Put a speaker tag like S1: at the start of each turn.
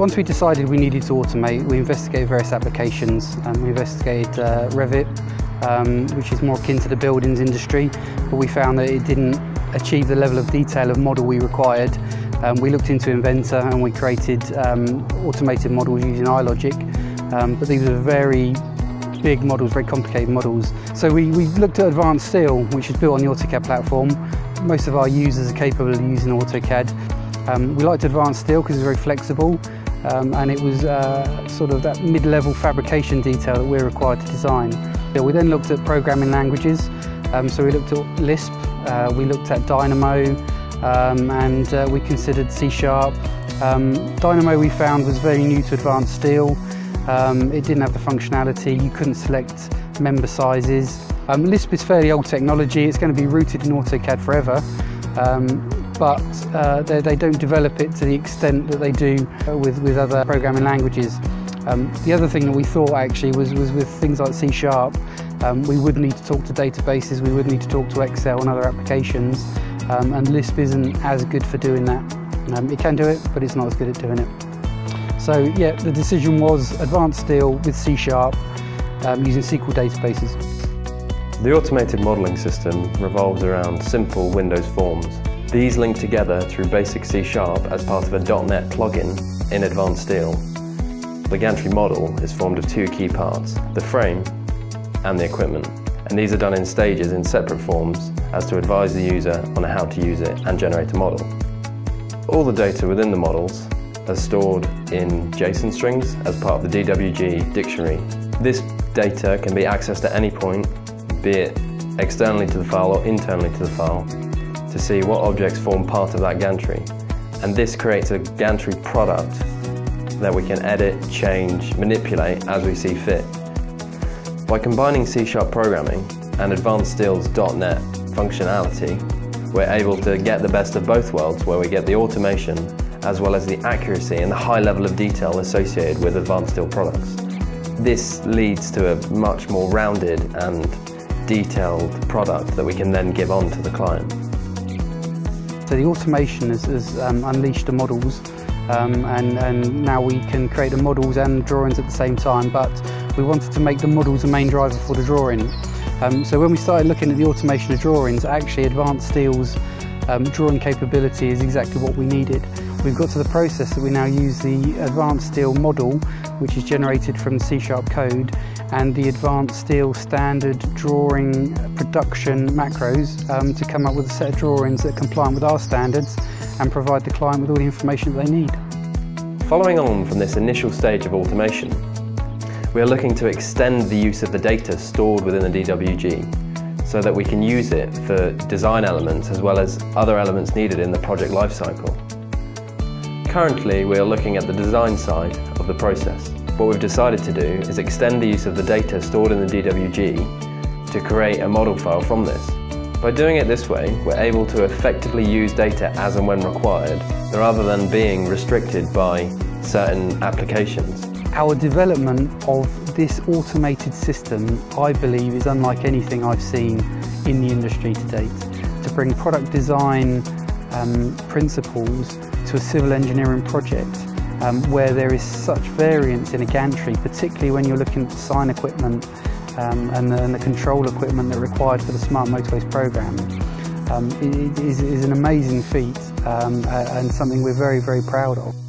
S1: once we decided we needed to automate, we investigated various applications. Um, we investigated uh, Revit, um, which is more akin to the buildings industry, but we found that it didn't achieve the level of detail of model we required. Um, we looked into Inventor and we created um, automated models using iLogic, um, but these were very big models, very complicated models. So we, we looked at Advanced Steel, which is built on the AutoCAD platform. Most of our users are capable of using AutoCAD. Um, we liked Advanced Steel because it's very flexible um, and it was uh, sort of that mid-level fabrication detail that we're required to design. Yeah, we then looked at programming languages. Um, so we looked at Lisp, uh, we looked at Dynamo, um, and uh, we considered C Sharp. Um, Dynamo we found was very new to Advanced Steel. Um, it didn't have the functionality, you couldn't select member sizes. Um, Lisp is fairly old technology, it's going to be rooted in AutoCAD forever, but uh, they, they, don't develop it to the extent that they do with, with other programming languages. Um, the other thing that we thought actually was, was with things like C Sharp, um, we would need to talk to databases, we would need to talk to Excel and other applications, um, and Lisp isn't as good for doing that. Um, it can do it, but it's not as good at doing it. So yeah, the decision was Advanced Steel with C Sharp um, using SQL databases.
S2: The automated modelling system revolves around simple Windows forms. These link together through basic C Sharp as part of a .NET plugin in Advanced Steel. The gantry model is formed of two key parts, the frame and the equipment, and these are done in stages in separate forms as to advise the user on how to use it and generate a model. All the data within the models are stored in JSON strings as part of the DWG dictionary. This data can be accessed at any point, be it externally to the file or internally to the file, to see what objects form part of that gantry. And this creates a gantry product that we can edit, change, manipulate as we see fit. By combining C-sharp programming and Advanced Steel's .NET functionality, we're able to get the best of both worlds where we get the automation as well as the accuracy and the high level of detail associated with Advanced Steel products. This leads to a much more rounded and detailed product that we can then give on to the client.
S1: So the automation has, has um, unleashed the models um, and, and now we can create the models and drawings at the same time but we wanted to make the models the main driver for the drawing. Um, so when we started looking at the automation of drawings, actually Advanced Steel's um, drawing capability is exactly what we needed. We've got to the process that we now use the Advanced Steel model, which is generated from C-sharp code, and the Advanced Steel standard drawing production macros um, to come up with a set of drawings that compliant with our standards and provide the client with all the information that they need.
S2: Following on from this initial stage of automation, we are looking to extend the use of the data stored within the DWG so that we can use it for design elements as well as other elements needed in the project lifecycle. Currently, we are looking at the design side of the process. What we've decided to do is extend the use of the data stored in the DWG to create a model file from this. By doing it this way, we're able to effectively use data as and when required, rather than being restricted by certain applications.
S1: Our development of this automated system, I believe, is unlike anything I've seen in the industry to date. To bring product design um, principles to a civil engineering project um, where there is such variance in a gantry, particularly when you're looking at sign equipment um, and, the, and, the, control equipment that are required for the Smart Motorways programme. Um, it is, is, an amazing feat um, and something we're very, very proud of.